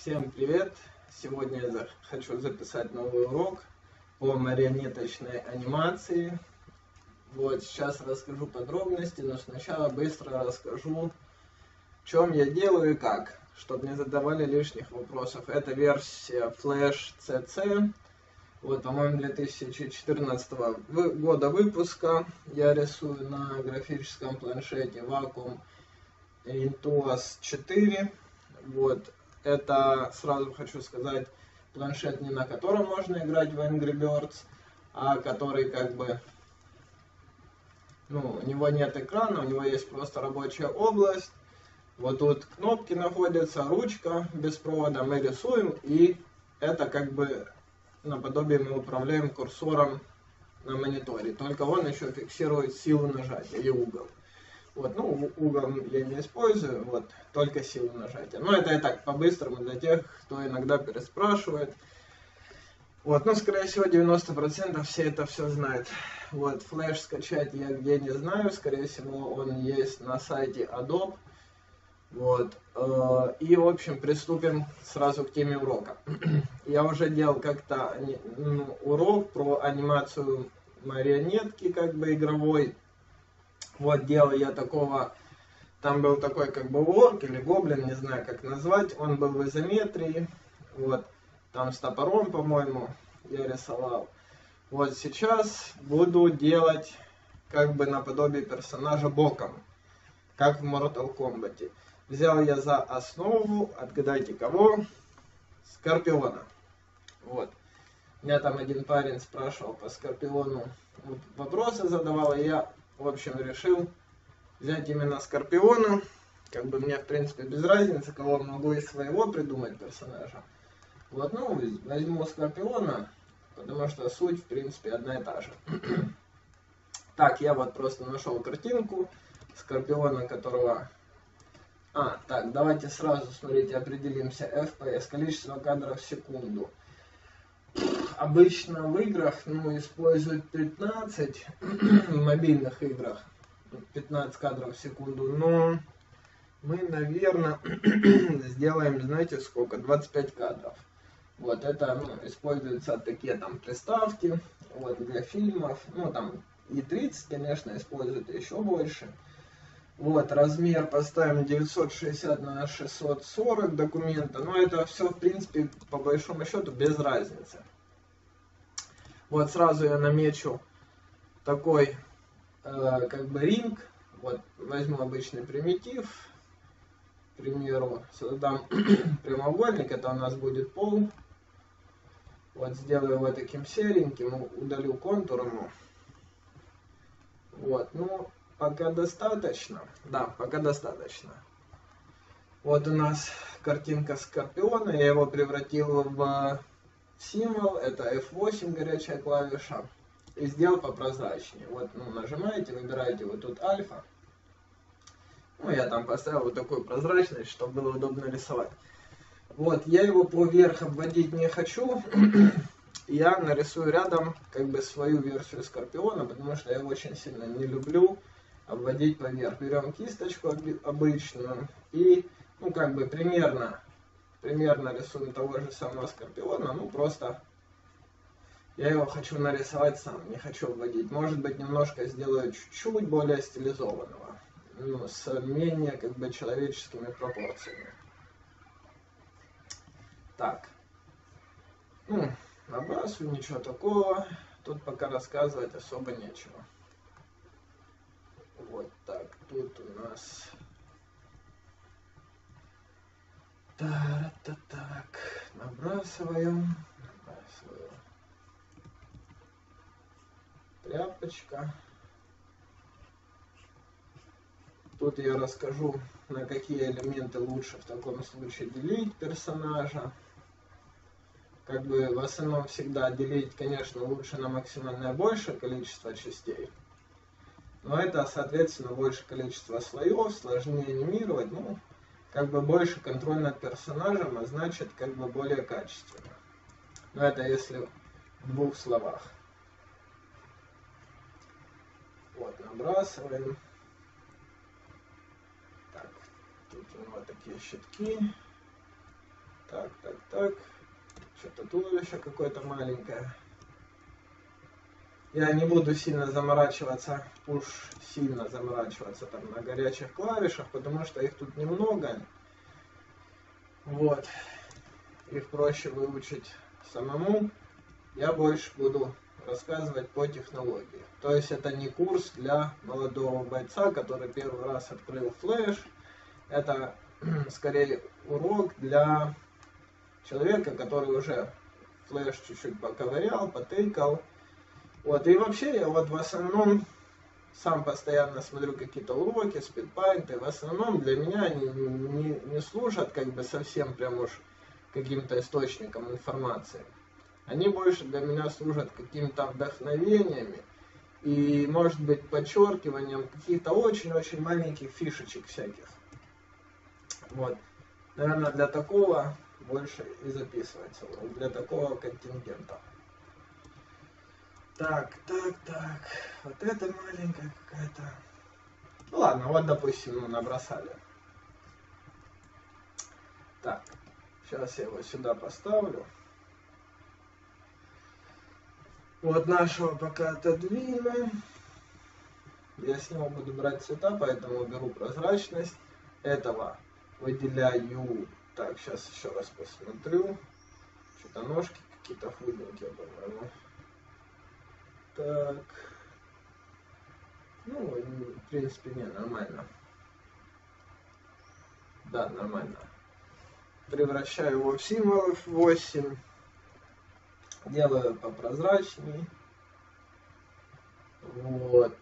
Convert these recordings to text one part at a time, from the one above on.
Всем привет! Сегодня я хочу записать новый урок по марионеточной анимации. Вот, сейчас расскажу подробности, но сначала быстро расскажу, в чем я делаю и как, чтобы не задавали лишних вопросов. Это версия Flash CC, вот, по-моему, 2014 года выпуска. Я рисую на графическом планшете Wacom Intuos 4. Вот, это, сразу хочу сказать, планшет не на котором можно играть в Angry Birds, а который как бы, ну, у него нет экрана, у него есть просто рабочая область. Вот тут кнопки находятся, ручка без провода, мы рисуем, и это как бы наподобие мы управляем курсором на мониторе. Только он еще фиксирует силу нажатия и угол. Вот, ну, угол я не использую, вот, только силу нажатия. Но это и так, по-быстрому, для тех, кто иногда переспрашивает. Вот, ну, скорее всего, 90% все это все знают. Вот, флеш скачать я где не знаю, скорее всего, он есть на сайте Adobe. Вот, э, и, в общем, приступим сразу к теме урока. я уже делал как-то ну, урок про анимацию марионетки, как бы, игровой. Вот делал я такого, там был такой как бы орк или гоблин, не знаю как назвать, он был в изометрии, вот, там с топором, по-моему, я рисовал. Вот сейчас буду делать как бы наподобие персонажа боком, как в Mortal Kombat. Взял я за основу, отгадайте кого, Скорпиона. Вот. Меня там один парень спрашивал по Скорпиону, вопросы задавал, и я в общем, решил взять именно Скорпиона. Как бы мне, в принципе, без разницы, кого могу из своего придумать персонажа. Вот, ну, возьму Скорпиона, потому что суть, в принципе, одна и та же. так, я вот просто нашел картинку Скорпиона, которого... А, так, давайте сразу, смотрите, определимся. FPS, количество кадров в секунду обычно в играх ну, используют 15, в мобильных играх 15 кадров в секунду, но мы, наверное, сделаем, знаете, сколько? 25 кадров. Вот это ну, используются такие там приставки, вот для фильмов, ну там и 30, конечно, используют еще больше. Вот, размер поставим 960 на 640 документа, но это все, в принципе, по большому счету, без разницы. Вот сразу я намечу такой э, как бы ринг. Вот возьму обычный примитив. К примеру, создам прямоугольник, это у нас будет пол. Вот сделаю его таким сереньким, удалю контур ему. Вот, ну, пока достаточно. Да, пока достаточно. Вот у нас картинка Скорпиона, я его превратил в символ, это F8 горячая клавиша, и сделал попрозрачнее. Вот, ну, нажимаете, выбираете вот тут альфа. Ну, я там поставил вот такую прозрачность, чтобы было удобно рисовать. Вот, я его поверх обводить не хочу. я нарисую рядом как бы свою версию Скорпиона, потому что я его очень сильно не люблю обводить поверх. Берем кисточку обычную и, ну, как бы примерно примерно рисуем того же самого скорпиона, ну просто я его хочу нарисовать сам, не хочу вводить. Может быть, немножко сделаю чуть-чуть более стилизованного, ну, с менее как бы человеческими пропорциями. Так. Ну, набрасываю, ничего такого. Тут пока рассказывать особо нечего. Вот так, тут у нас Так, так, так, набрасываем, набрасываю. Тряпочка. Тут я расскажу, на какие элементы лучше в таком случае делить персонажа. Как бы в основном всегда делить, конечно, лучше на максимальное большее количество частей. Но это, соответственно, больше количество слоев, сложнее анимировать. Ну, как бы больше контроль над персонажем, а значит как бы более качественно. Но это если в двух словах. Вот, набрасываем. Так, тут у него такие щитки. Так, так, так. Что-то туловище какое-то маленькое. Я не буду сильно заморачиваться, уж сильно заморачиваться там на горячих клавишах, потому что их тут немного. Вот. Их проще выучить самому. Я больше буду рассказывать по технологии. То есть это не курс для молодого бойца, который первый раз открыл флеш. Это скорее урок для человека, который уже флеш чуть-чуть поковырял, потыкал. Вот, и вообще я вот в основном сам постоянно смотрю какие-то уроки, спидпайнты. В основном для меня они не, не служат как бы совсем прям уж каким-то источником информации. Они больше для меня служат каким-то вдохновениями и, может быть, подчеркиванием каких-то очень-очень маленьких фишечек всяких. Вот. Наверное, для такого больше и записывается, для такого контингента. Так, так, так. Вот это маленькая какая-то. Ну ладно, вот допустим, ну, набросали. Так, сейчас я его сюда поставлю. Вот нашего пока отодвину. Я с него буду брать цвета, поэтому беру прозрачность. Этого выделяю. Так, сейчас еще раз посмотрю. Что-то ножки какие-то худенькие, по-моему. Так. Ну, в принципе, не, нормально. Да, нормально. Превращаю его в символов 8 делаю попрозрачнее. Вот.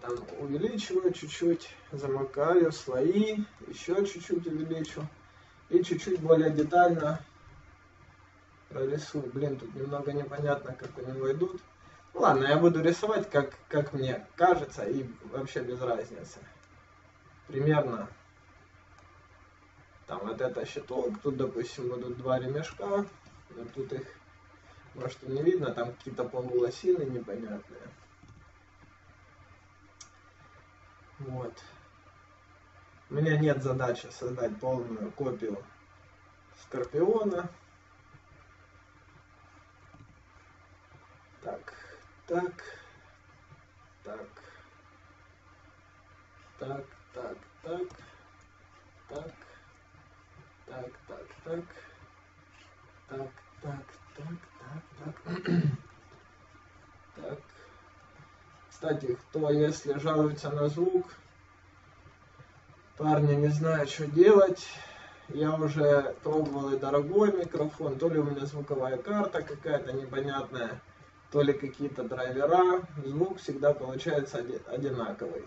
Там увеличиваю чуть-чуть, замыкаю слои, еще чуть-чуть увеличу. И чуть-чуть более детально прорисую. Блин, тут немного непонятно, как у него идут. Ладно, я буду рисовать, как, как мне кажется, и вообще без разницы. Примерно. Там вот это щиток, тут, допустим, будут два ремешка, вот тут их может и не видно, там какие-то полулосины непонятные. Вот. У меня нет задачи создать полную копию Скорпиона. Так, так, так, так, так, так, так, так, так, так, так, так, так, так, так. Так. Кстати, кто если жалуется на звук, парни не знают, что делать. Я уже пробовал и дорогой микрофон, то ли у меня звуковая карта какая-то непонятная, то ли какие-то драйвера. Звук всегда получается одинаковый.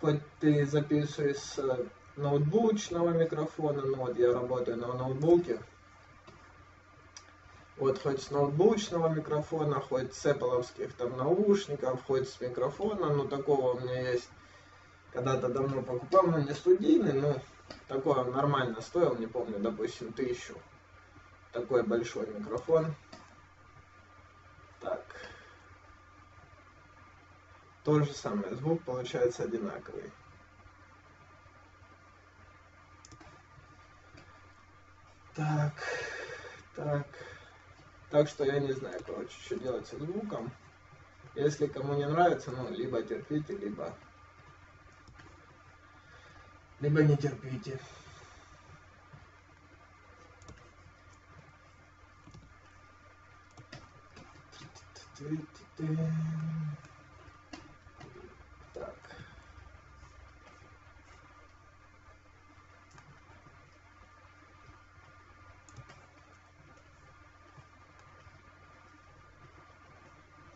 Хоть ты записываешь с ноутбучного микрофона, ну вот я работаю на ноутбуке, вот хоть с ноутбучного микрофона, хоть с Apple там наушников, хоть с микрофона, ну такого у меня есть. Когда-то давно покупал, но не студийный, такой он нормально стоил, не помню, допустим, тысячу. Такой большой микрофон. Так. То же самое, звук получается одинаковый. Так, так. Так что я не знаю, короче, что делать со звуком. Если кому не нравится, ну, либо терпите, либо... Либо не терпите.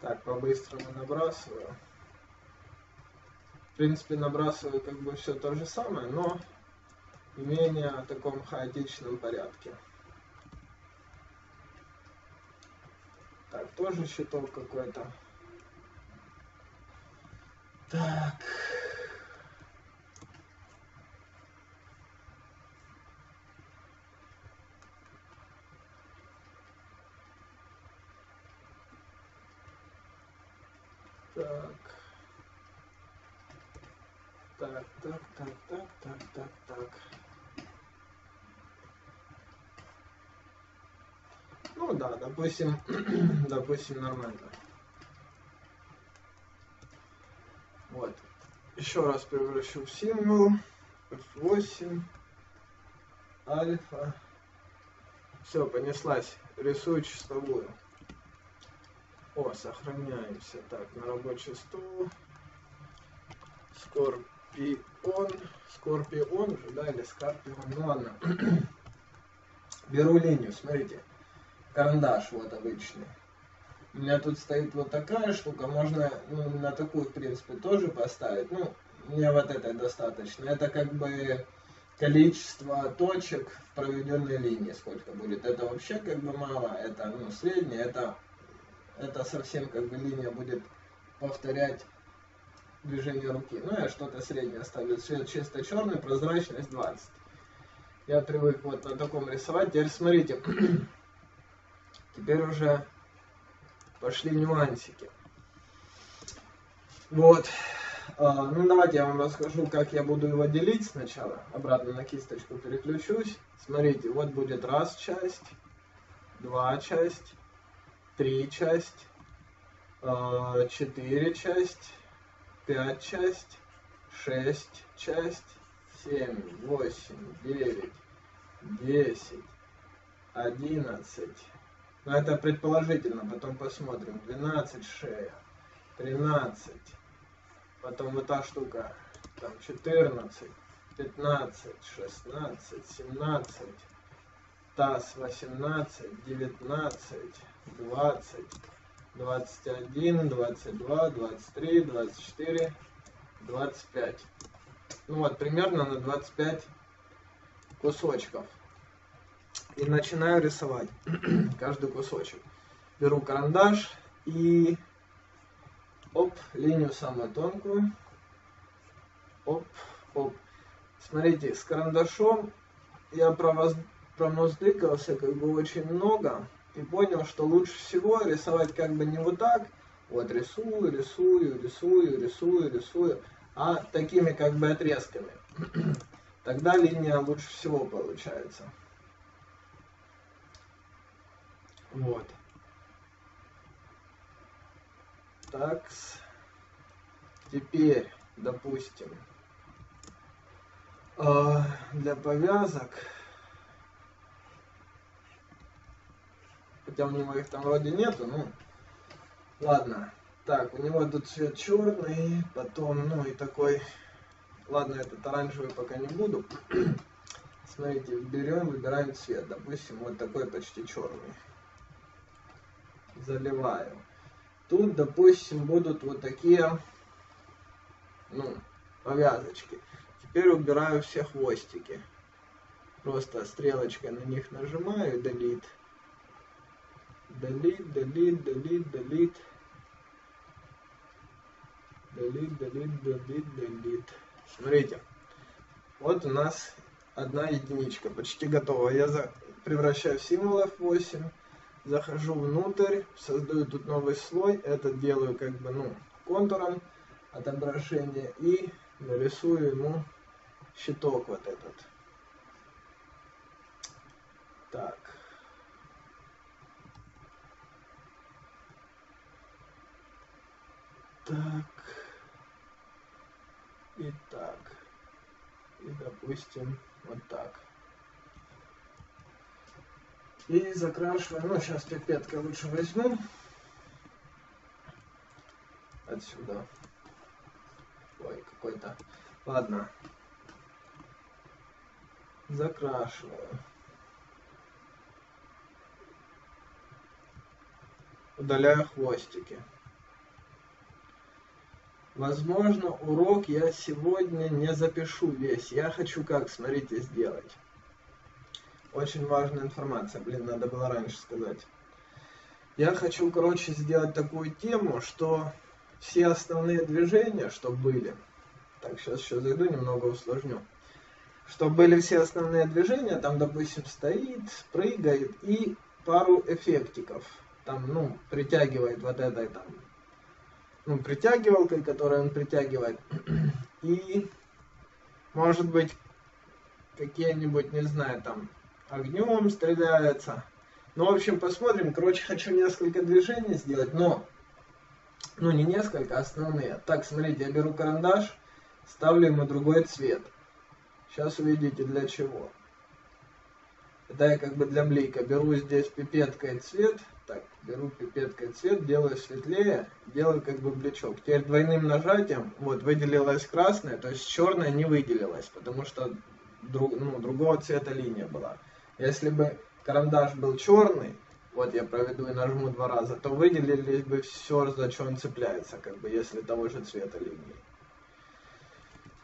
Так, по-быстрому набрасываю. В принципе, набрасываю как бы все то же самое, но в менее таком хаотичном порядке. Так, тоже щиток какой-то. Так. Так. Так, так, так, так, так, так, так. Ну да, допустим, допустим, нормально. Вот. Еще раз превращу в символ. F8. Альфа. Все, понеслась. Рисую чистовую. О, сохраняемся. Так, на рабочий стол. Скорпион. Скорпион же, да, или Скорпион. Ну ладно. Беру линию, смотрите. Карандаш вот обычный. У меня тут стоит вот такая штука, можно ну, на такую, в принципе, тоже поставить. Ну, мне вот этой достаточно. Это как бы количество точек в проведенной линии, сколько будет. Это вообще как бы мало, это ну, среднее, это, это совсем как бы линия будет повторять движение руки. Ну, я что-то среднее ставлю. Цвет чисто черный, прозрачность 20. Я привык вот на таком рисовать. Теперь смотрите. Теперь уже пошли нюансики. Вот. А, ну, давайте я вам расскажу, как я буду его делить сначала. Обратно на кисточку переключусь. Смотрите, вот будет раз часть, два часть, три часть, а, четыре часть, пять часть, шесть часть, семь, восемь, девять, десять, одиннадцать. Но это предположительно, потом посмотрим. Двенадцать шея, тринадцать, потом вот та штука, там четырнадцать, пятнадцать, шестнадцать, семнадцать, таз восемнадцать, девятнадцать, двадцать, двадцать один, двадцать два, двадцать три, двадцать четыре, двадцать пять. Ну вот, примерно на 25 кусочков. И начинаю рисовать каждый кусочек. Беру карандаш и оп, линию самую тонкую. Оп, оп. Смотрите, с карандашом я промуздыкался как бы очень много и понял, что лучше всего рисовать как бы не вот так, вот рисую, рисую, рисую, рисую, рисую, а такими как бы отрезками. Тогда линия лучше всего получается. Вот. Так. Теперь, допустим, а, для повязок, хотя у него их там вроде нету, ну, ладно, так, у него тут цвет черный, потом, ну и такой, ладно, этот оранжевый пока не буду. Смотрите, берем, выбираем цвет, допустим, вот такой почти черный. Заливаю. Тут, допустим, будут вот такие, ну, повязочки. Теперь убираю все хвостики. Просто стрелочкой на них нажимаю, delete. Delete, delete, delete, delete. Delete, delete, delete, delete. Смотрите, вот у нас одна единичка, почти готова. Я за... превращаю в символ F8, захожу внутрь, создаю тут новый слой, это делаю как бы, ну, контуром отображения и нарисую ему щиток вот этот. Так. Так и так. И допустим вот так. И закрашиваем, ну сейчас пипеткой лучше возьму. Отсюда. Ой, какой-то. Ладно. Закрашиваю. Удаляю хвостики. Возможно, урок я сегодня не запишу весь. Я хочу как, смотрите, сделать. Очень важная информация, блин, надо было раньше сказать. Я хочу, короче, сделать такую тему, что все основные движения, что были, так, сейчас еще зайду, немного усложню, что были все основные движения, там, допустим, стоит, прыгает и пару эффектиков, там, ну, притягивает вот этой там ну, притягивалкой, которой он притягивает. И, может быть, какие-нибудь, не знаю, там, огнем стреляется. Ну, в общем, посмотрим. Короче, хочу несколько движений сделать, но... Ну, не несколько, а основные. Так, смотрите, я беру карандаш, ставлю ему другой цвет. Сейчас увидите для чего. Это я как бы для блика. Беру здесь пипеткой цвет. Так, беру пипеткой цвет, делаю светлее, делаю как бы бличок. Теперь двойным нажатием, вот, выделилась красная, то есть черная не выделилась, потому что друг, ну, другого цвета линия была. Если бы карандаш был черный, вот я проведу и нажму два раза, то выделились бы все, за что он цепляется, как бы, если того же цвета линии.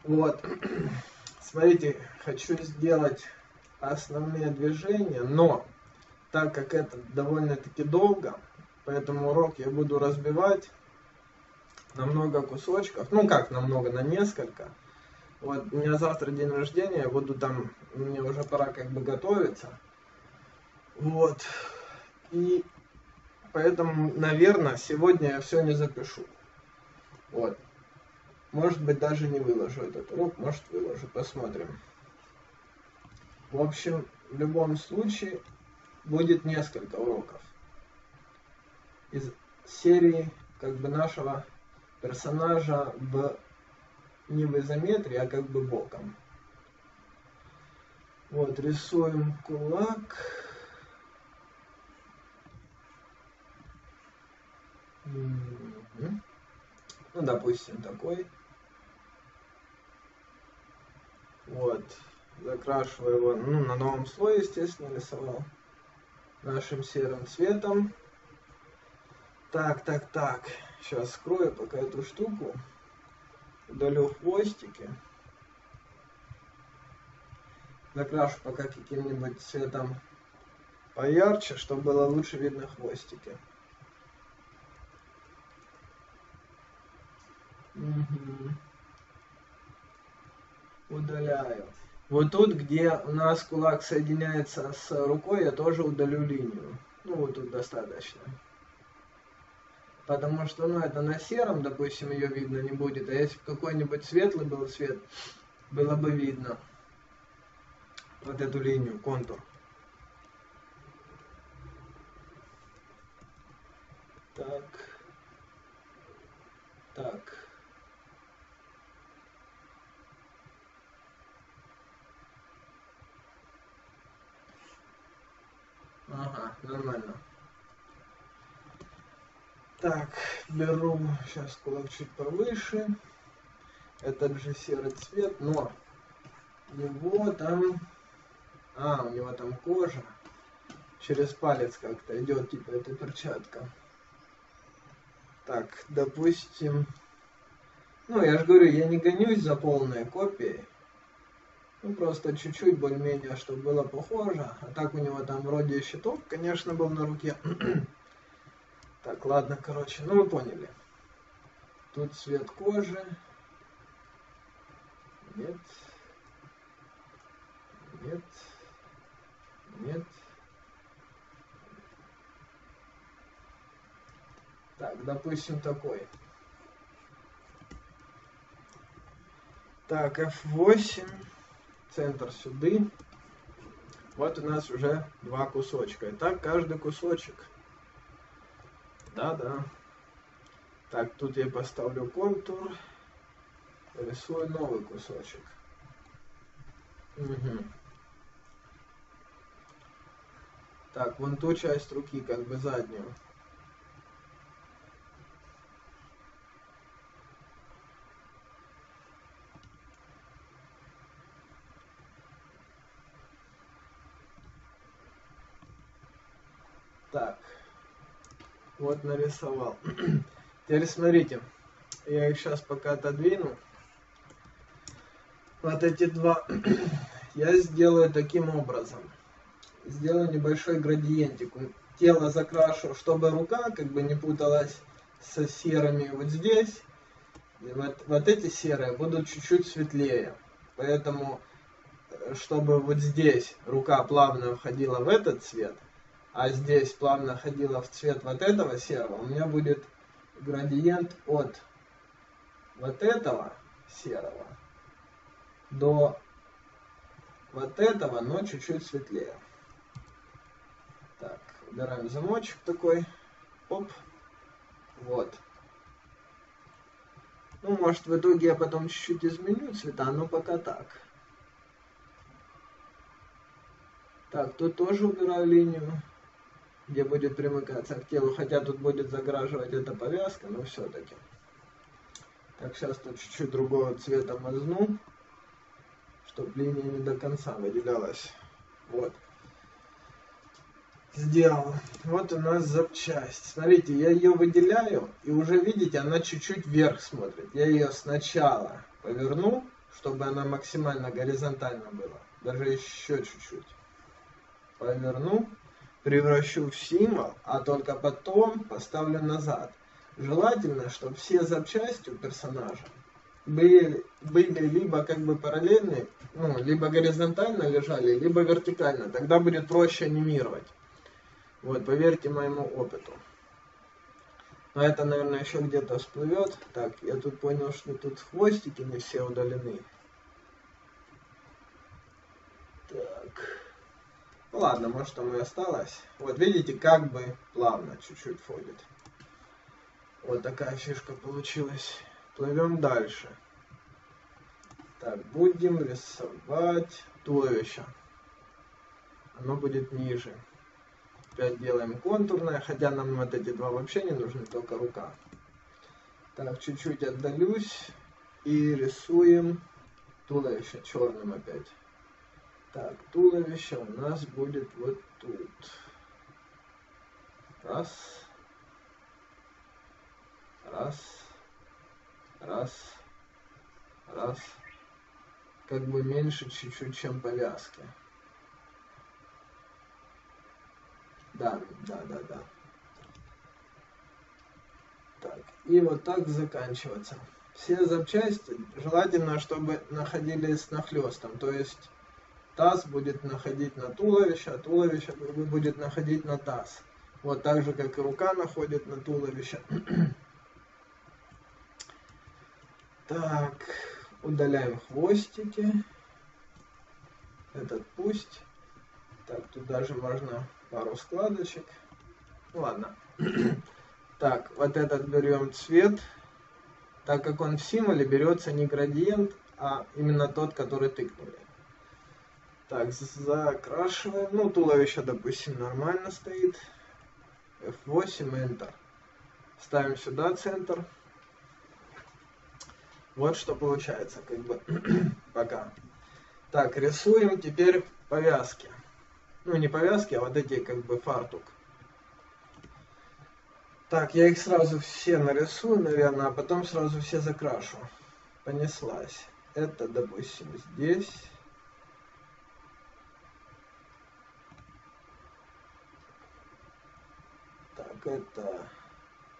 Вот. Смотрите, хочу сделать основные движения, но так как это довольно-таки долго, поэтому урок я буду разбивать на много кусочков. Ну как на много, на несколько. Вот у меня завтра день рождения, я буду там, мне уже пора как бы готовиться. Вот. И поэтому, наверное, сегодня я все не запишу. Вот. Может быть, даже не выложу этот урок, может выложу, посмотрим. В общем, в любом случае, будет несколько уроков. Из серии, как бы, нашего персонажа в не в изометрии, а как бы боком. Вот, рисуем кулак. Ну, допустим, такой. Вот. Закрашиваю его, ну, на новом слое, естественно, рисовал. Нашим серым цветом. Так, так, так. Сейчас скрою пока эту штуку. Удалю хвостики. Закрашу пока каким-нибудь цветом поярче, чтобы было лучше видно хвостики. Угу. Удаляю. Вот тут, где у нас кулак соединяется с рукой, я тоже удалю линию. Ну, вот тут достаточно. Потому что, ну, это на сером, допустим, ее видно не будет. А если бы какой-нибудь светлый был цвет, было бы видно вот эту линию, контур. Так. Так. Ага, нормально. Так, беру сейчас кулак чуть повыше. Этот же серый цвет, но его там... А, у него там кожа. Через палец как-то идет, типа, эта перчатка. Так, допустим... Ну, я же говорю, я не гонюсь за полной копией. Ну, просто чуть-чуть более-менее, чтобы было похоже. А так у него там вроде щиток, конечно, был на руке. так, ладно, короче, ну вы поняли. Тут цвет кожи. Нет. Нет. Нет. Так, допустим, такой. Так, F8 центр сюда. Вот у нас уже два кусочка. И так каждый кусочек. Да-да. Так, тут я поставлю контур. Рисую новый кусочек. Угу. Так, вон ту часть руки, как бы заднюю. Так, вот нарисовал. Теперь смотрите, я их сейчас пока отодвину. Вот эти два я сделаю таким образом. Сделаю небольшой градиентик. Тело закрашу, чтобы рука как бы не путалась со серыми вот здесь. И вот, вот эти серые будут чуть-чуть светлее. Поэтому, э, чтобы вот здесь рука плавно входила в этот цвет, а здесь плавно ходила в цвет вот этого серого, у меня будет градиент от вот этого серого до вот этого, но чуть-чуть светлее. Убираем замочек такой. Оп. Вот. Ну, может, в итоге я потом чуть-чуть изменю цвета, но пока так. Так, тут тоже убираю линию, где будет примыкаться к телу, хотя тут будет заграживать эта повязка, но все-таки. Так, сейчас тут чуть-чуть другого цвета мазну, чтобы линия не до конца выделялась. Вот сделал. Вот у нас запчасть. Смотрите, я ее выделяю, и уже видите, она чуть-чуть вверх смотрит. Я ее сначала поверну, чтобы она максимально горизонтально была. Даже еще чуть-чуть. Поверну, превращу в символ, а только потом поставлю назад. Желательно, чтобы все запчасти у персонажа были, были либо как бы параллельны, ну, либо горизонтально лежали, либо вертикально. Тогда будет проще анимировать. Вот, поверьте моему опыту. Но это, наверное, еще где-то всплывет. Так, я тут понял, что тут хвостики не все удалены. Так. Ну ладно, может там и осталось. Вот видите, как бы плавно чуть-чуть входит. Вот такая фишка получилась. Плывем дальше. Так, будем рисовать туловище. Оно будет ниже. Опять делаем контурное, хотя нам вот эти два вообще не нужны, только рука. Так, чуть-чуть отдалюсь и рисуем туловище черным опять. Так, туловище у нас будет вот тут. Раз. Раз. Раз. Раз. Как бы меньше чуть-чуть, чем повязки. Да, да, да, да. Так, и вот так заканчиваться. Все запчасти желательно, чтобы находились нахлестом, то есть таз будет находить на туловище, а туловище будет находить на таз. Вот так же, как и рука находит на туловище. Так, удаляем хвостики. Этот пусть. Так, тут даже можно пару складочек. Ладно. так, вот этот берем цвет. Так как он в символе, берется не градиент, а именно тот, который тыкнули. Так, закрашиваем. Ну, туловище, допустим, нормально стоит. F8, Enter. Ставим сюда центр. Вот что получается, как бы, пока. Так, рисуем теперь повязки. Ну, не повязки, а вот эти как бы фартук. Так, я их сразу все нарисую, наверное, а потом сразу все закрашу. Понеслась. Это, допустим, здесь. Так, это...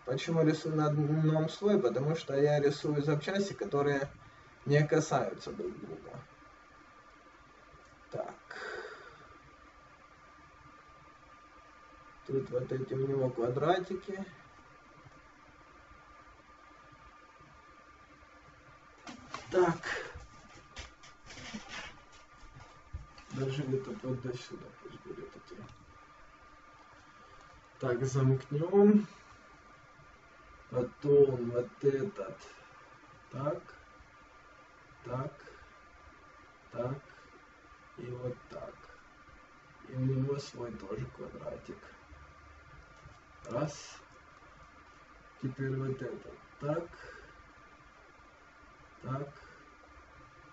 Почему рисую на одном слое? Потому что я рисую запчасти, которые не касаются друг друга. Так. Тут вот эти у него квадратики. Так. Даже где-то вот до сюда пусть будет идти. Так, замкнем. Потом вот этот. Так. Так. Так. И вот так. И у него свой тоже квадратик. Раз. Теперь вот это. Так. Так.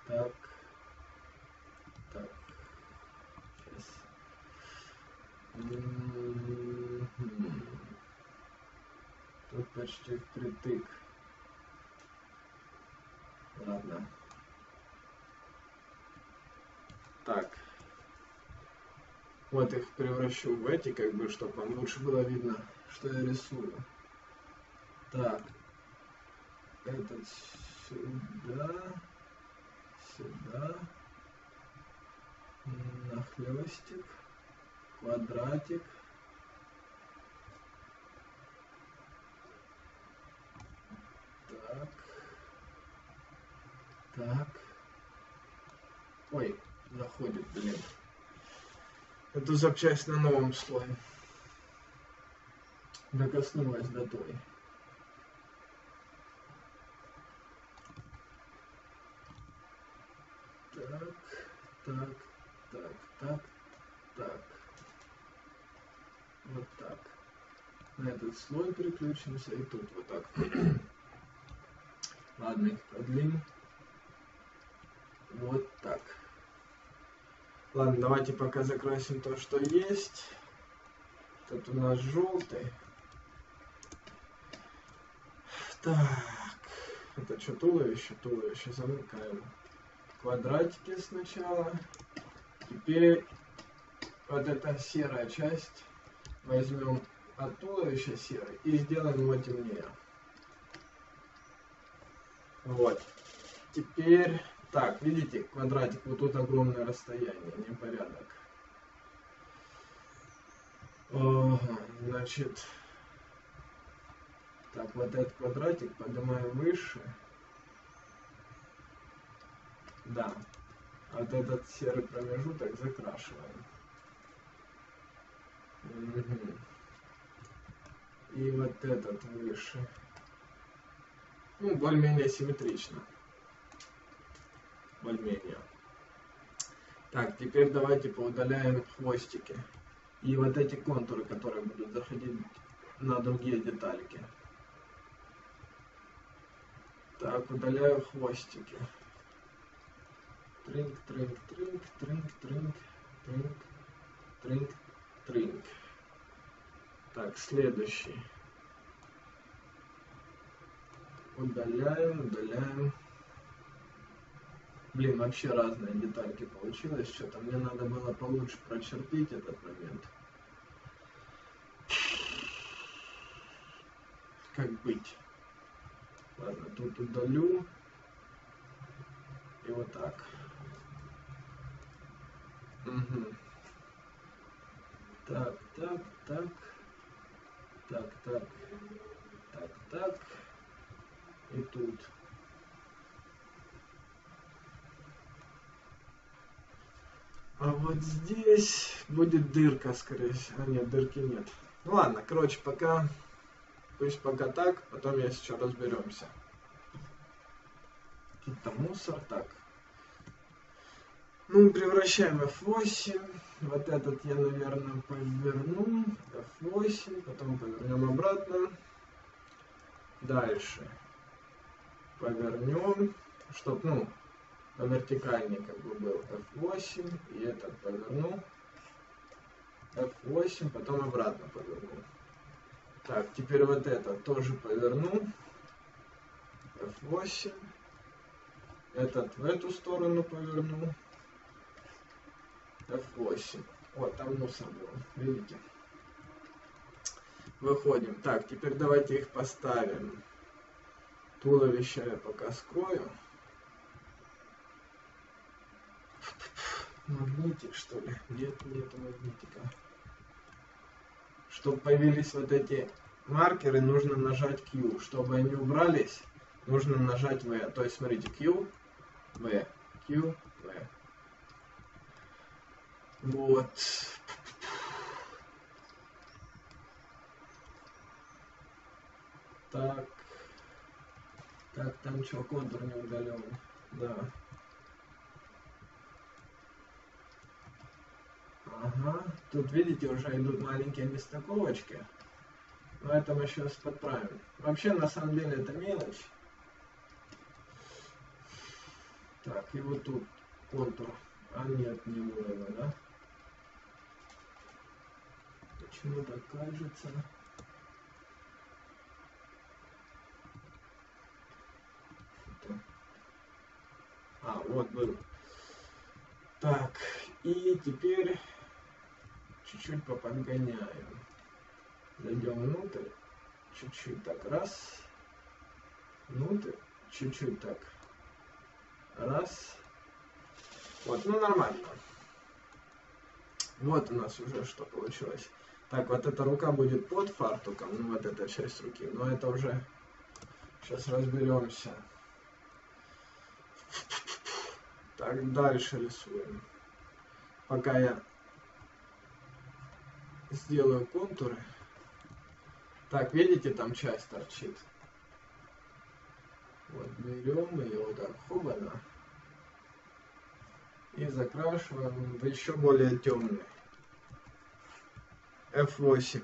Так. Так. Сейчас. Тут почти впритык. Ладно. Так. Вот их превращу в эти, как бы, чтобы вам лучше было видно что я рисую. Так, этот сюда, сюда, нахлестик, квадратик. Так, так. Ой, заходит, блин. Эту запчасть на новом слое. докоснулась до той. Так, так, так, так, так. Вот так. На этот слой переключимся и тут вот так. Ладно, их продлим. Вот так. Ладно, давайте пока закрасим то, что есть. Тут у нас желтый. Так. Это что, туловище? Туловище замыкаем. Квадратики сначала. Теперь вот эта серая часть возьмем от туловища серый и сделаем его темнее. Вот. Теперь, так, видите, квадратик, вот тут огромное расстояние, непорядок. Ага, значит, так, вот этот квадратик поднимаем выше. Да. Вот этот серый промежуток закрашиваем. Угу. И вот этот выше. Ну, более-менее симметрично. Более-менее. Так, теперь давайте поудаляем хвостики. И вот эти контуры, которые будут заходить на другие детальки. Так, удаляю хвостики. Тринг, тринг, тринг, тринг, тринг, тринг, тринг, тринг. Так, следующий. Удаляем, удаляем. Блин, вообще разные детальки получилось. Что-то мне надо было получше прочертить этот момент. Как быть? Ладно, тут удалю. И вот так. Угу. Так, так, так. Так, так. Так, так. И тут. А вот здесь будет дырка, скорее всего. А нет, дырки нет. Ну ладно, короче, пока Пусть пока так, потом я сейчас разберемся. Какие-то мусор, так. Ну, превращаем F8. Вот этот я, наверное, поверну. F8, потом повернем обратно. Дальше. Повернем, чтобы, ну, по вертикальной как бы был F8. И этот поверну. F8, потом обратно поверну. Так, теперь вот это тоже поверну. F8. Этот в эту сторону поверну. F8. Вот, там мусор был, видите? Выходим. Так, теперь давайте их поставим. Туловище я пока скрою. Магнитик, что ли? Нет, нету магнитика чтобы появились вот эти маркеры, нужно нажать Q. Чтобы они убрались, нужно нажать V. То есть, смотрите, Q, V, Q, V. Вот. Так. Так, там что, контур не удален. Да. Ага, тут видите, уже идут маленькие нестыковочки. Но это мы сейчас подправим. Вообще, на самом деле, это мелочь. Так, и вот тут контур. А нет, не было, да? Почему так кажется? А, вот был. Так, и теперь чуть-чуть поподгоняем. Зайдем внутрь, чуть-чуть так, раз, внутрь, чуть-чуть так, раз. Вот, ну нормально. Вот у нас уже что получилось. Так, вот эта рука будет под фартуком, ну вот эта часть руки, но это уже сейчас разберемся. Так, дальше рисуем. Пока я сделаю контуры. Так, видите, там часть торчит. Вот берем ее вот так, хобана. И закрашиваем в еще более темный. F8.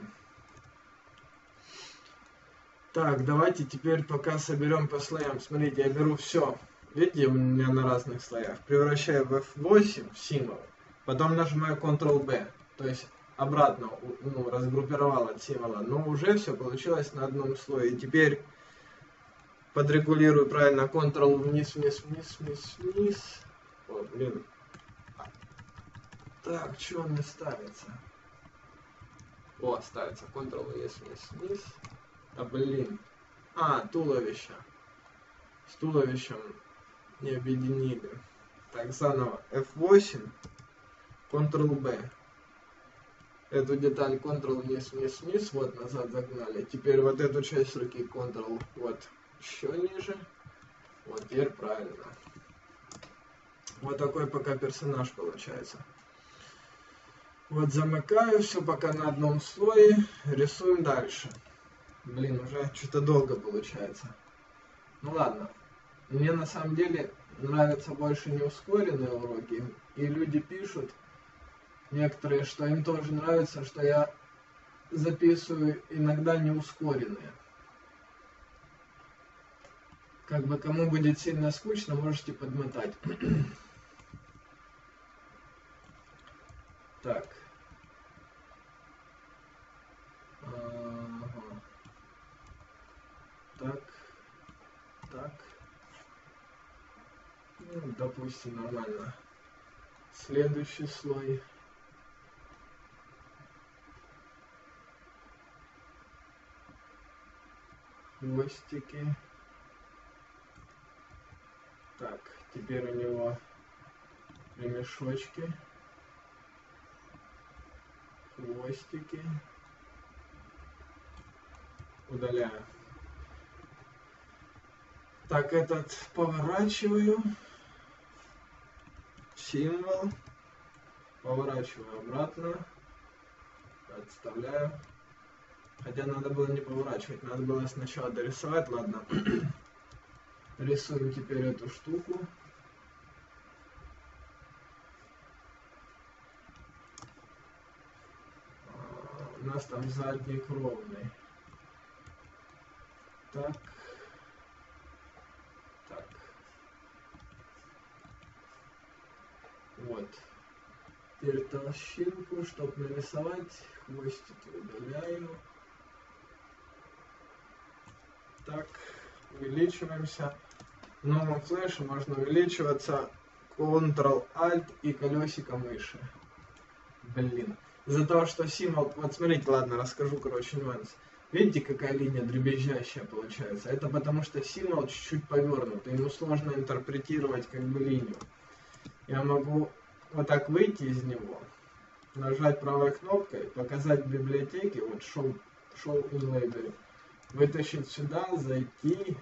Так, давайте теперь пока соберем по слоям. Смотрите, я беру все. Видите, у меня на разных слоях. Превращаю в F8 в символ. Потом нажимаю Ctrl-B. То есть обратно ну, разгруппировал от символа. Но уже все получилось на одном слое. И теперь подрегулирую правильно Ctrl вниз, вниз, вниз, вниз, вниз. О, блин. Так, что он не ставится? О, ставится Ctrl вниз, вниз, вниз. А блин. А, туловище. С туловищем не объединили. Так, заново. F8, Ctrl-B. Эту деталь Ctrl вниз, вниз, вниз, вот назад загнали. Теперь вот эту часть руки Ctrl, вот еще ниже. Вот теперь правильно. Вот такой пока персонаж получается. Вот замыкаю все пока на одном слое. Рисуем дальше. Блин, уже что-то долго получается. Ну ладно. Мне на самом деле нравятся больше не ускоренные уроки. И люди пишут, некоторые, что им тоже нравится, что я записываю иногда не ускоренные. Как бы кому будет сильно скучно, можете подмотать. так. так, так. Ну, допустим, нормально. Следующий слой. Хвостики. Так, теперь у него ремешочки. Хвостики. Удаляю. Так, этот поворачиваю. Символ. Поворачиваю обратно. Отставляю. Хотя надо было не поворачивать, надо было сначала дорисовать, ладно. Рисуем теперь эту штуку. А, у нас там задник ровный. Так. Вот. Теперь толщинку, чтобы нарисовать, хвостики удаляю. Так, увеличиваемся. В новом флеше можно увеличиваться Ctrl-Alt и колесико мыши. Блин. Из-за того, что символ... Вот смотрите, ладно, расскажу, короче, нюанс. Видите, какая линия дребезжащая получается? Это потому, что символ чуть-чуть повернут. Ему сложно интерпретировать как бы линию я могу вот так выйти из него, нажать правой кнопкой, показать в библиотеке, вот show, show in library, вытащить сюда, зайти,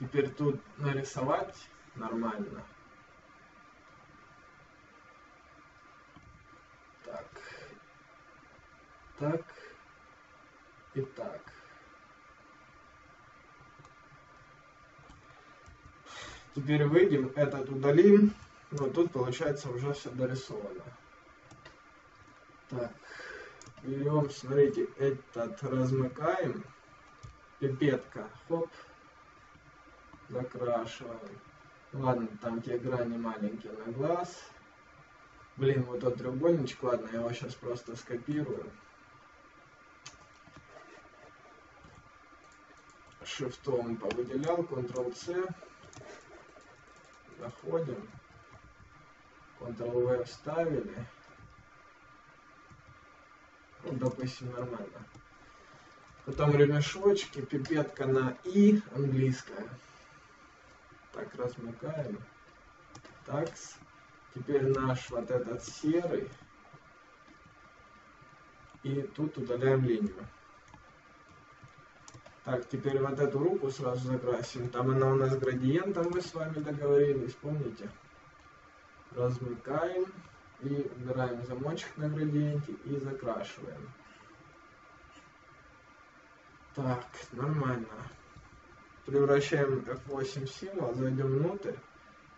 теперь тут нарисовать нормально. Так, так и так. Теперь выйдем, этот удалим. Вот тут получается уже все дорисовано. Так, берем, смотрите, этот размыкаем. Пипетка, хоп, закрашиваем. Ладно, там те грани маленькие на глаз. Блин, вот тот треугольничек, ладно, я его сейчас просто скопирую. Шифтом повыделял, Ctrl-C заходим, Ctrl-V вставили, допустим, нормально. Потом ремешочки, пипетка на И, английская. Так, размыкаем. Такс. Теперь наш вот этот серый. И тут удаляем линию. Так, теперь вот эту руку сразу закрасим. Там она у нас градиентом, мы с вами договорились, помните? Размыкаем и убираем замочек на градиенте и закрашиваем. Так, нормально. Превращаем F8 символ, зайдем внутрь.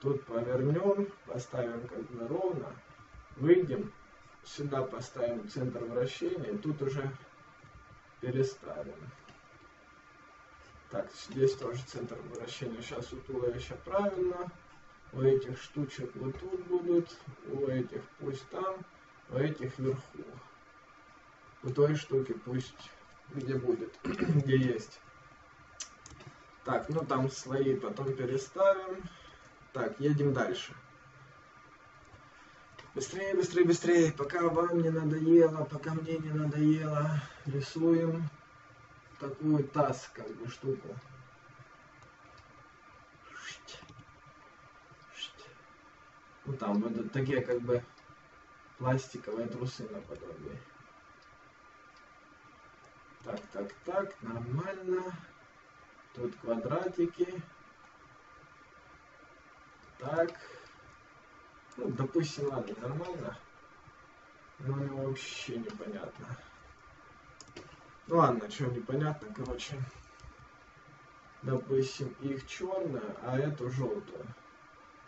Тут повернем, поставим как бы ровно. Выйдем. Сюда поставим центр вращения. Тут уже переставим. Так, здесь тоже центр вращения. Сейчас у туловища правильно. У этих штучек вот тут будут. У этих пусть там. У этих вверху. У той штуки пусть где будет, где есть. Так, ну там слои потом переставим. Так, едем дальше. Быстрее, быстрее, быстрее, пока вам не надоело, пока мне не надоело, рисуем такую таз, как бы, штуку. Ну там будут такие, как бы, пластиковые трусы наподобие. Так, так, так, нормально. Тут квадратики. Так. Ну, допустим, ладно, нормально. Но вообще непонятно. Ну ладно, что непонятно, короче. Допустим, их черная, а эту желтую.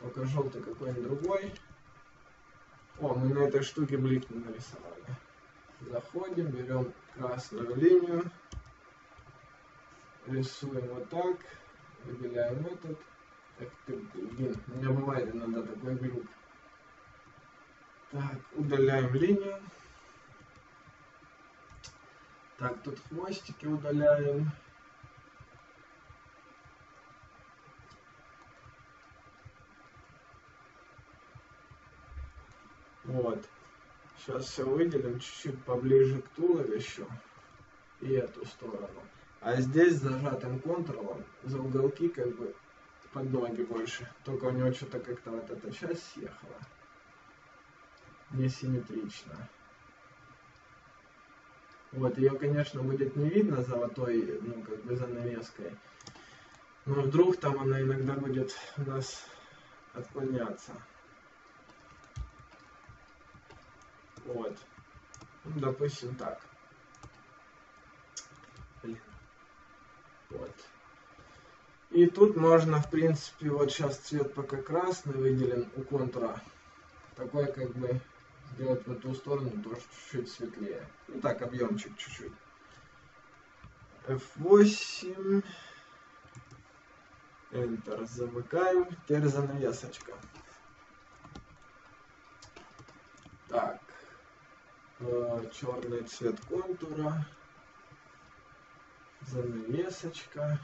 Только желтый какой-нибудь другой. О, мы на этой штуке блик не нарисовали. Заходим, берем красную линию, рисуем вот так, выделяем этот. Эх ты, блин, у меня бывает иногда такой глюк. Так, удаляем линию. Так, тут хвостики удаляем. Вот. Сейчас все выделим чуть-чуть поближе к туловищу и эту сторону. А здесь зажатым контролом за уголки как бы под ноги больше. Только у него что-то как-то вот эта часть съехала. Несимметрично. Вот, ее, конечно, будет не видно золотой, ну, как бы занавеской. Но вдруг там она иногда будет у нас отклоняться. Вот. Ну, допустим, так. Блин. Вот. И тут можно, в принципе, вот сейчас цвет пока красный выделен у контура. Такой, как бы, сделать в эту сторону тоже чуть-чуть светлее. Ну так, объемчик чуть-чуть. F8. Enter. Замыкаем. Теперь занавесочка. Так. Э, черный цвет контура. Занавесочка.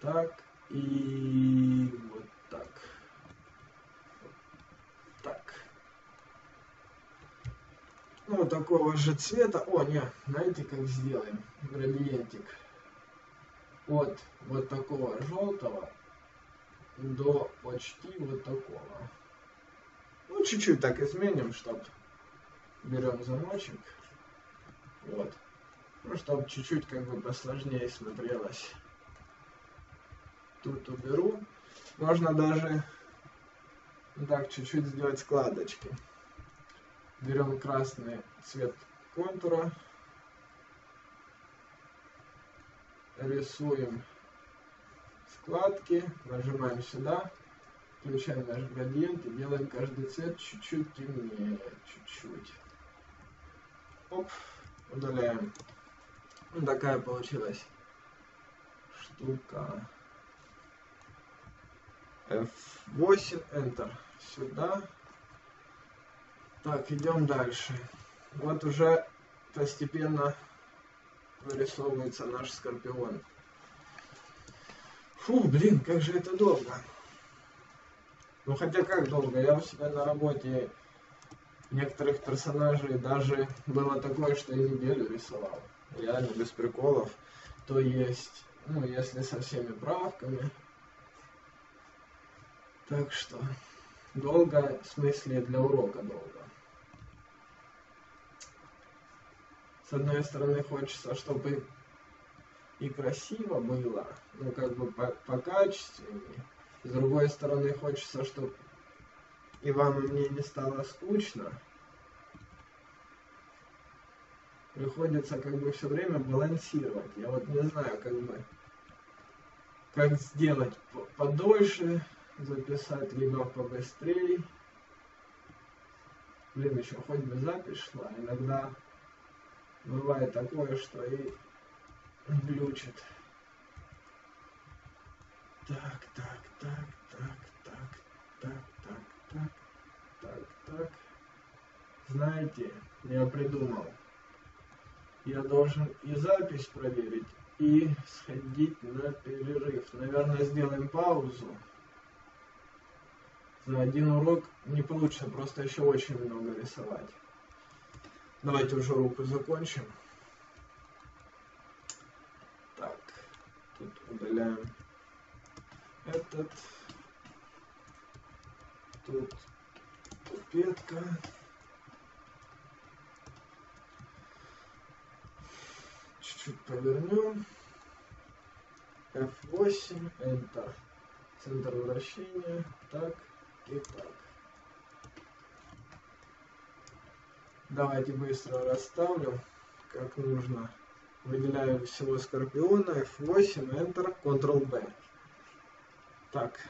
Так. И вот так. Так. Ну, такого же цвета. О, нет, знаете, как сделаем? Градиентик. От вот такого желтого до почти вот такого. Ну, чуть-чуть так изменим, чтобы берем замочек. Вот. Ну, чтобы чуть-чуть как бы посложнее смотрелось. Тут уберу. Можно даже так чуть-чуть сделать складочки. Берем красный цвет контура. Рисуем складки. Нажимаем сюда. Включаем наш градиент и делаем каждый цвет чуть-чуть темнее. Чуть-чуть. Оп. Удаляем. Вот такая получилась штука. F8, Enter. Сюда. Так, идем дальше. Вот уже постепенно вырисовывается наш скорпион. Фу, блин, как же это долго. Ну хотя как долго, я у себя на работе некоторых персонажей даже было такое, что я неделю рисовал. Реально без приколов. То есть, ну если со всеми правками, так что долго, в смысле для урока долго. С одной стороны хочется, чтобы и красиво было, ну как бы по, по качественнее. С другой стороны хочется, чтобы и вам и мне не стало скучно. приходится как бы все время балансировать. Я вот не знаю, как бы, как сделать подольше, записать, либо побыстрее. Блин, еще хоть бы запись шла. Иногда бывает такое, что и глючит. Так, так, так, так, так, так, так, так, так, так. Знаете, я придумал. Я должен и запись проверить, и сходить на перерыв. Наверное, сделаем паузу. За один урок не получится, просто еще очень много рисовать. Давайте уже руку закончим. Так, тут удаляем этот. Тут пипетка. Чуть-чуть повернем. F8, Enter. Центр вращения. Так и так. Давайте быстро расставлю, как нужно. Выделяю всего Скорпиона, F8, Enter, Ctrl-B. Так,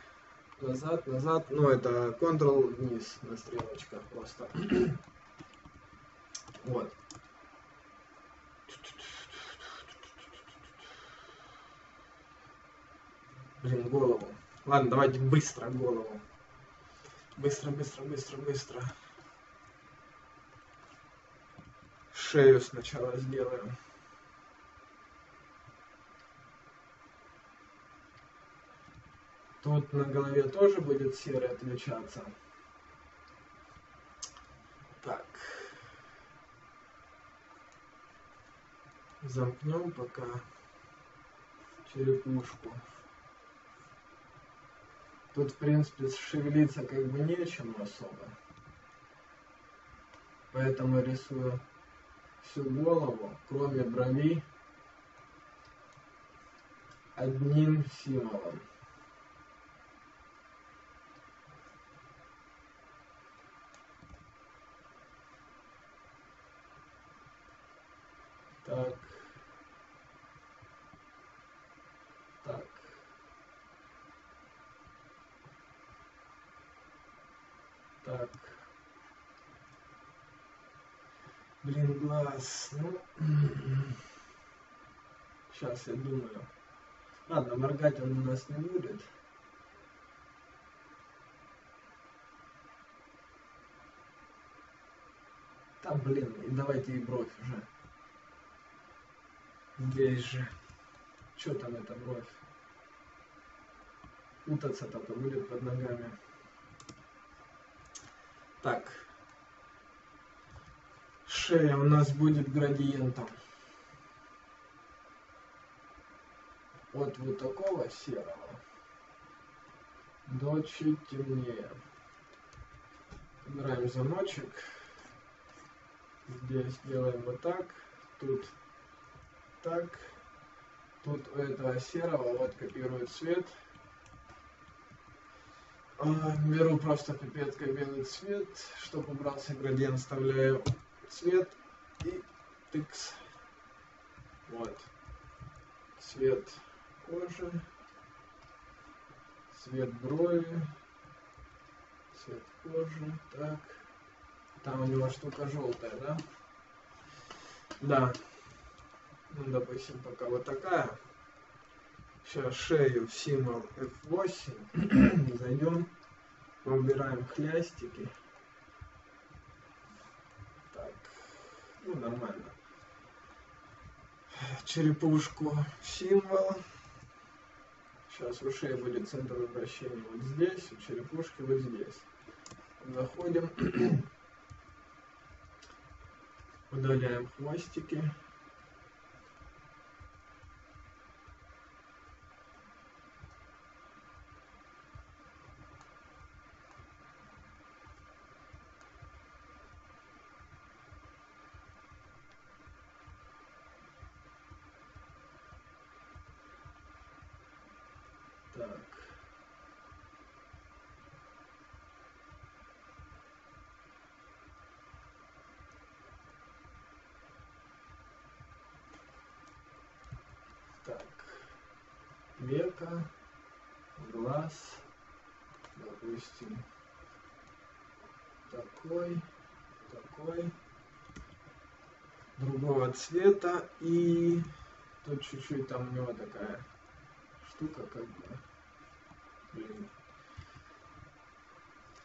назад, назад. Ну, это Ctrl вниз на стрелочках просто. вот. Блин, голову. Ладно, давайте быстро голову. Быстро, быстро, быстро, быстро. Шею сначала сделаем. Тут на голове тоже будет серый отличаться. Так. Замкнем пока черепушку. Тут, в принципе, шевелиться как бы нечем особо. Поэтому рисую всю голову, кроме бровей, одним символом. Так. Так. Так. Блин, глаз. Ну, сейчас я думаю. Ладно, моргать он у нас не будет. Там, блин, и давайте и бровь уже. Здесь же. Что там эта бровь? Путаться только будет под ногами. Так. Шея у нас будет градиентом. От вот такого серого до чуть темнее. Убираем замочек. Здесь делаем вот так. Тут так. Тут у этого серого вот копирую цвет. А, беру просто пипеткой белый цвет, чтобы убрался градиент, вставляю цвет и тыкс. Вот. Цвет кожи, цвет брови, цвет кожи, так. Там у него штука желтая, да? Да. Ну, допустим, пока вот такая. Сейчас шею в символ F8. Зайдем, убираем хлястики. Так, ну нормально. Черепушку символ. Сейчас у шеи будет центр вращения вот здесь, у черепушки вот здесь. Заходим, удаляем хвостики. Допустим. Такой. Такой. Другого цвета. И тут чуть-чуть там у него такая штука как бы. Блин.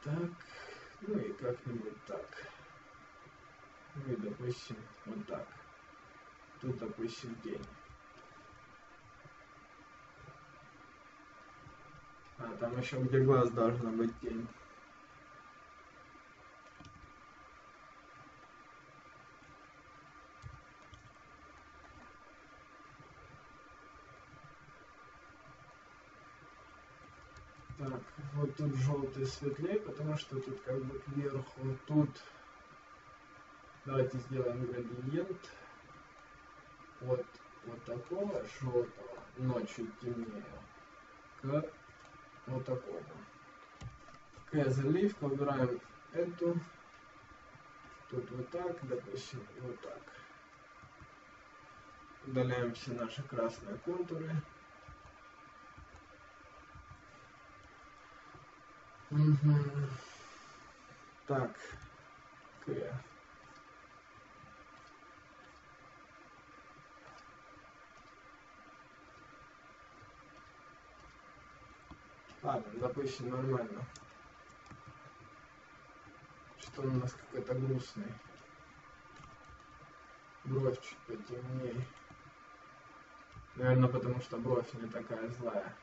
Так. Ну и как-нибудь так. Ну и допустим вот так. Тут допустим день. А, там еще где глаз должна быть тень. Так, вот тут желтый светлее, потому что тут как бы кверху, тут давайте сделаем градиент вот, вот такого желтого, но чуть темнее, к вот такому. К заливка, убираем эту, тут вот так, допустим, вот так. Удаляем все наши красные контуры. Угу. Так, К. Ладно, допустим, нормально. Что у нас какой-то грустный. Бровь чуть потемнее. Наверное, потому что бровь не такая злая.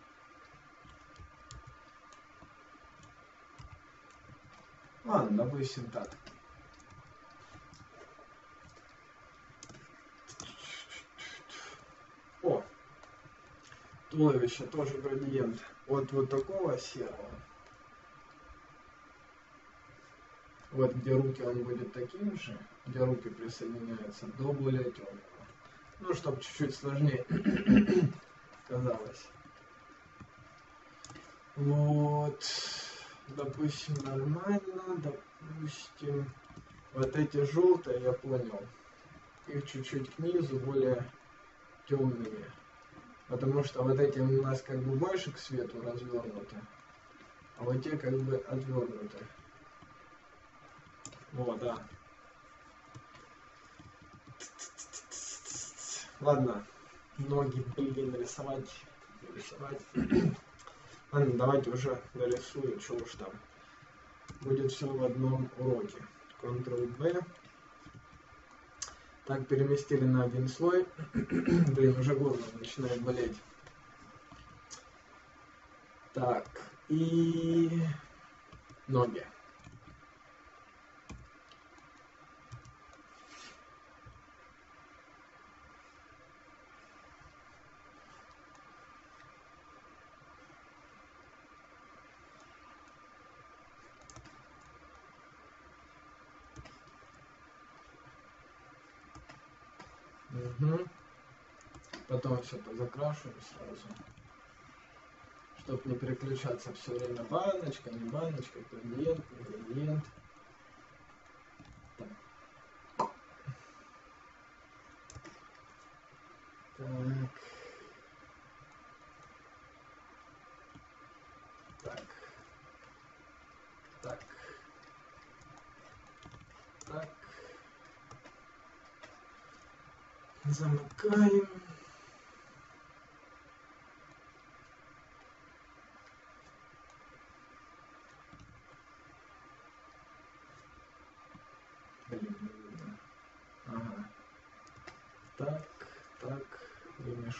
Ладно, допустим так. О, туловище тоже градиент от вот такого серого. Вот где руки он будет таким же, где руки присоединяются, до более темного. Ну, чтобы чуть-чуть сложнее казалось. Вот, допустим, нормально, допустим, вот эти желтые, я понял, их чуть-чуть к низу более темные. Потому что вот эти у нас как бы больше к свету развернуты, а вот те как бы отвернуты. Вот, да. Ладно, ноги, блин, рисовать, рисовать. Ладно, давайте уже нарисую, что уж там. Будет все в одном уроке. Ctrl-B. Так, переместили на один слой. Блин, уже горло начинает болеть. Так, и ноги. Угу. Потом все позакрашиваем сразу. Чтобы не переключаться все время баночка, не баночка, градиент, градиент. Так. Так. Замыкаем. Блин, не видно. Ага. Так, так,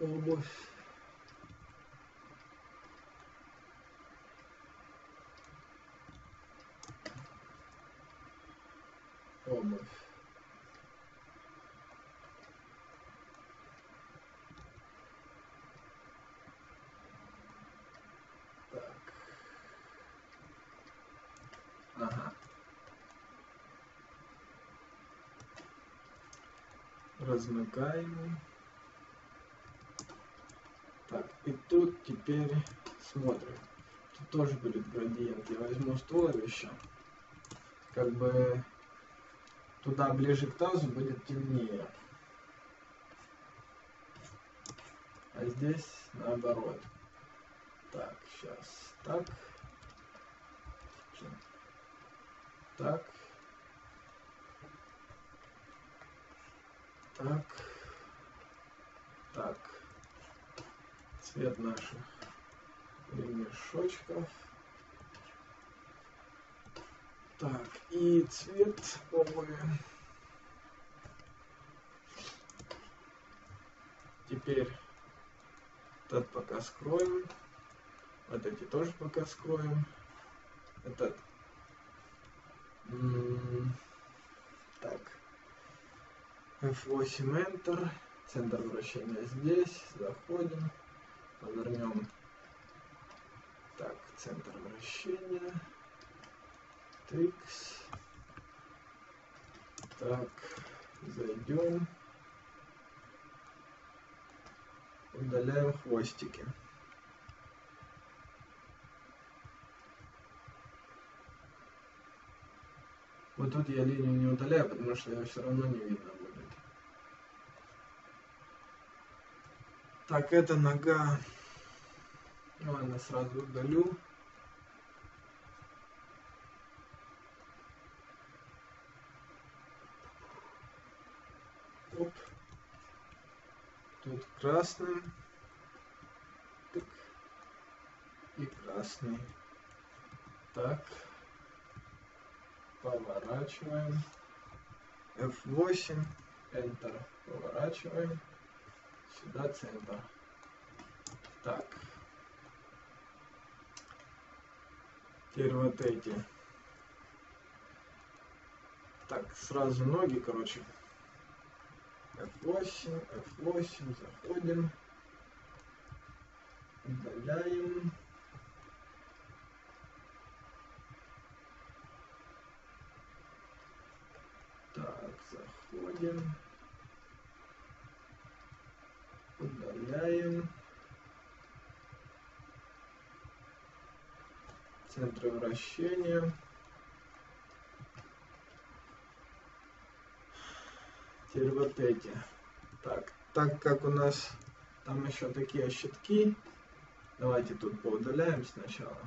любовь. Обувь. Так. Ага. Размыкаемый. Так, и тут теперь смотрим. Тут тоже будет градиент. Я возьму туловище. Как бы туда ближе к тазу будет темнее. А здесь наоборот. Так, сейчас. Так. Так. Так. Так. Цвет наших ремешочков. Так, и цвет обуви. Теперь этот пока скроем. Вот эти тоже пока скроем. Этот. Так. F8 Enter. Центр вращения здесь. Заходим. Повернем. Так, центр вращения. Тыкс. Так, зайдем. Удаляем хвостики. Вот тут я линию не удаляю, потому что ее все равно не видно будет. Так, это нога. Ладно, сразу удалю. Оп. Тут красный. Тык. И красный. Так. Поворачиваем. F8. Enter. Поворачиваем. Сюда центр. Так. Теперь вот эти. Так, сразу ноги, короче. F8, F8, заходим. Удаляем. Так, заходим. Удаляем. Центры вращения. Теперь вот эти. Так, так как у нас там еще такие щитки, давайте тут поудаляем сначала.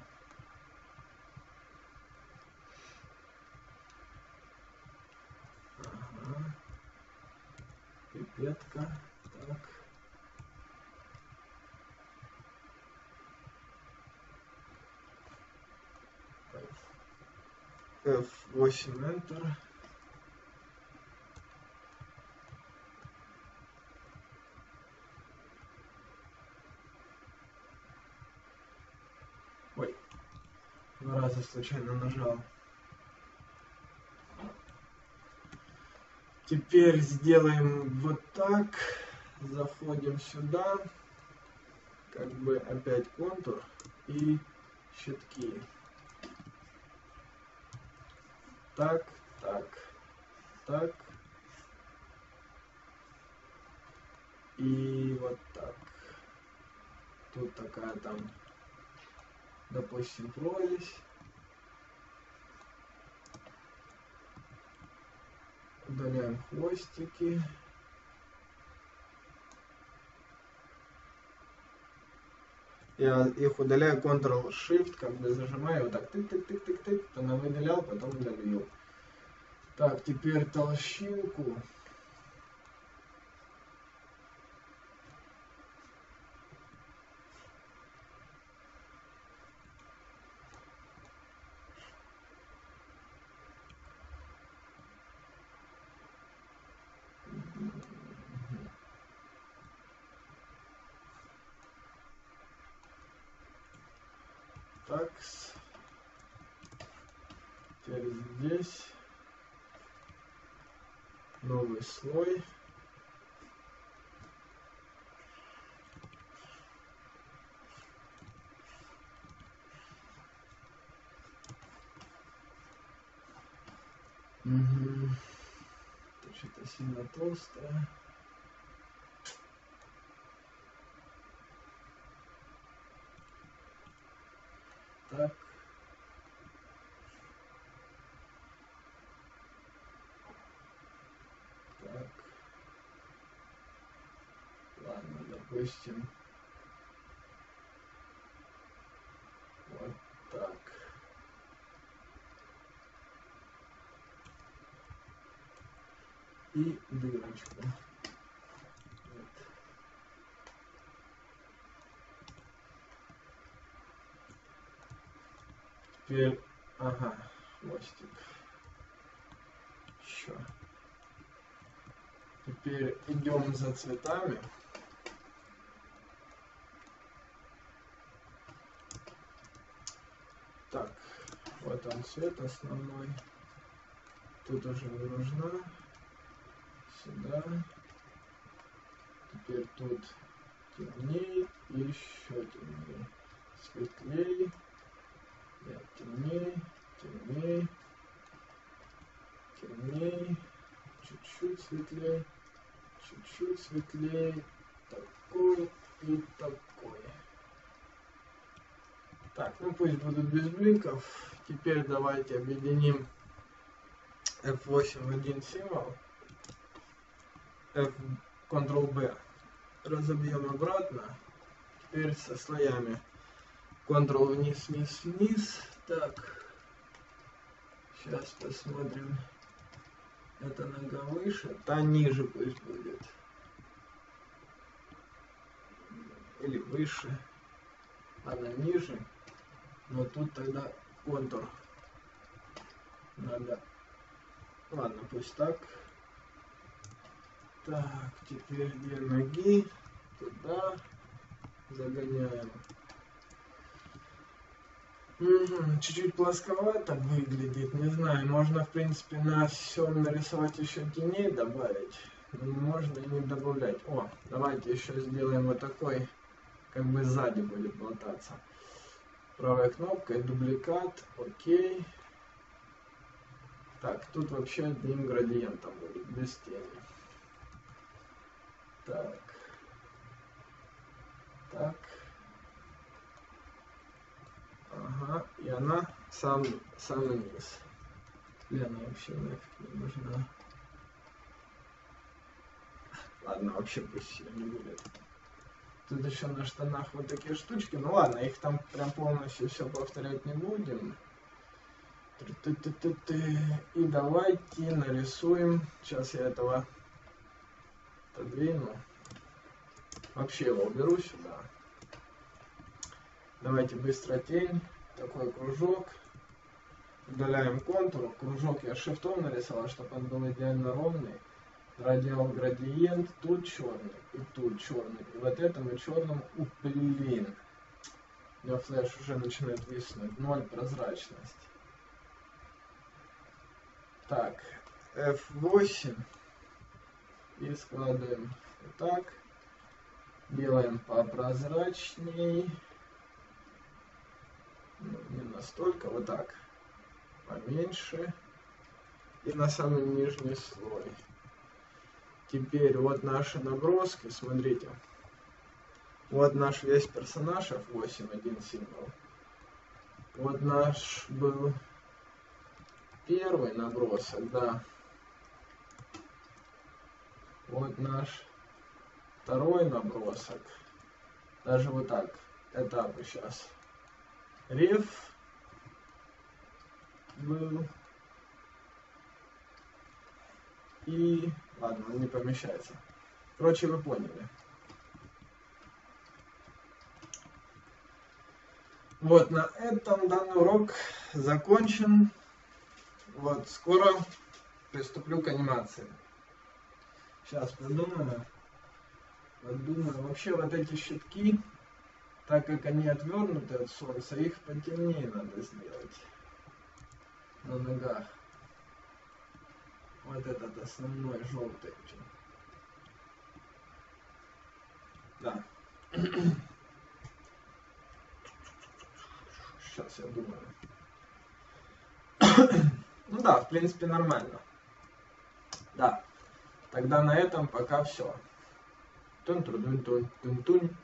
Ага. Пипетка. Так. F8 Enter. Ой, два раза случайно нажал. Теперь сделаем вот так. Заходим сюда. Как бы опять контур и щитки. Так, так, так. И вот так. Тут такая там, допустим, прорезь. Удаляем хвостики. Я их удаляю Ctrl-Shift, бы зажимаю, вот так тык-тык-тык-тык-тык, потом выделял, потом удалил. Так, теперь толщинку. Так. Теперь здесь новый слой. Угу. Что-то сильно толстое. Так. Так. Ладно, допустим. Вот так. И дырочку. Вот. Теперь, ага, хвостик. Еще. Теперь идем за цветами. Так, вот он цвет основной. Тут уже нужна. Сюда. Теперь тут темнее и еще темнее. Светлее. Нет, темнее, темнее, темнее, чуть-чуть светлее, чуть-чуть светлее, такой и такой. Так, ну пусть будут без бликов. Теперь давайте объединим F8 в один символ. F, Ctrl-B. Разобьем обратно. Теперь со слоями. Ctrl вниз, вниз, вниз. Так. Сейчас посмотрим. Эта нога выше, та ниже пусть будет. Или выше. Она ниже. Но тут тогда контур. Надо. Ладно, пусть так. Так, теперь две ноги. Туда. Загоняем. Чуть-чуть плосковато выглядит, не знаю, можно в принципе на всем нарисовать еще теней добавить, но можно и не добавлять. О, давайте еще сделаем вот такой, как бы сзади будет болтаться. Правой кнопкой дубликат, окей. Так, тут вообще одним градиентом будет, без тени. Так. Так. Ага, и она сам, самый низ. Лена вообще нафиг не нужна. Ладно, вообще пусть не будет. Тут еще на штанах вот такие штучки. Ну ладно, их там прям полностью все повторять не будем. И давайте нарисуем. Сейчас я этого подвину. Вообще его уберу сюда. Давайте быстро тень. Такой кружок. Удаляем контур. Кружок я шифтом нарисовал, чтобы он был идеально ровный. Радиал градиент. Тут черный. И тут черный. И вот этому черному уплин. У меня флеш уже начинает виснуть. Ноль прозрачность. Так. F8. И складываем вот так. Делаем попрозрачней не настолько, вот так, поменьше, и на самый нижний слой. Теперь вот наши наброски, смотрите, вот наш весь персонаж F8, один символ. Вот наш был первый набросок, да. Вот наш второй набросок. Даже вот так этапы сейчас реф был и ладно, не помещается. Короче, вы поняли. Вот, на этом данный урок закончен. Вот, скоро приступлю к анимации. Сейчас подумаю. Подумаю. Вообще вот эти щитки так как они отвернуты от солнца, их потемнее надо сделать на ногах. Вот этот основной желтый. Да. Сейчас я думаю. Ну да, в принципе нормально. Да. Тогда на этом пока все. Тун-тун-тун-тун-тун.